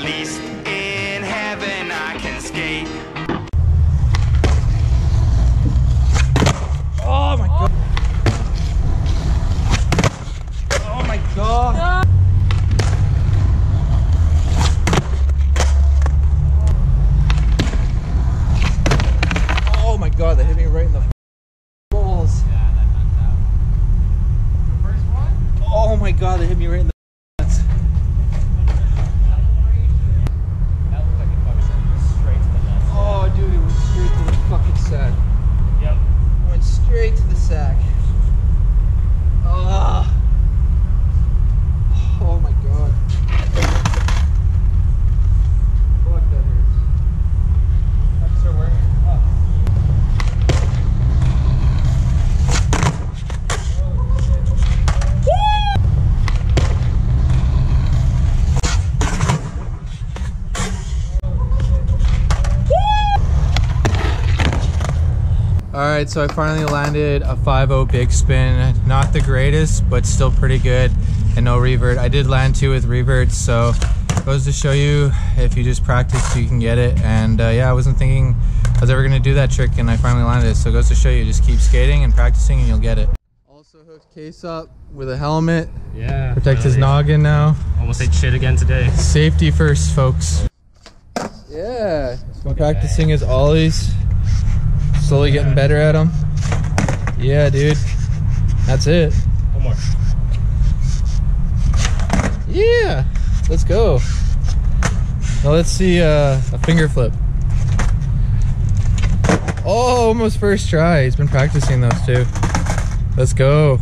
least in heaven I can skate. Oh my god. Oh my god. Oh my god, They hit me right in the balls. Yeah, that Oh my god, They hit me right in the sack. Ah. Oh my god. Fuck that hurts. I have to start wearing it. Ah. All right, so I finally landed a 5.0 big spin. Not the greatest, but still pretty good and no revert. I did land two with reverts, so goes to show you if you just practice, you can get it. And uh, yeah, I wasn't thinking I was ever gonna do that trick, and I finally landed it. So it goes to show you, just keep skating and practicing, and you'll get it. Also hooked case up with a helmet, Yeah. protect his noggin now. Almost ate shit again today. Safety first, folks. Yeah, been practicing his ollies. Slowly getting better at them. Yeah, dude. That's it. One more. Yeah, let's go. Now let's see uh, a finger flip. Oh, almost first try. He's been practicing those too. Let's go.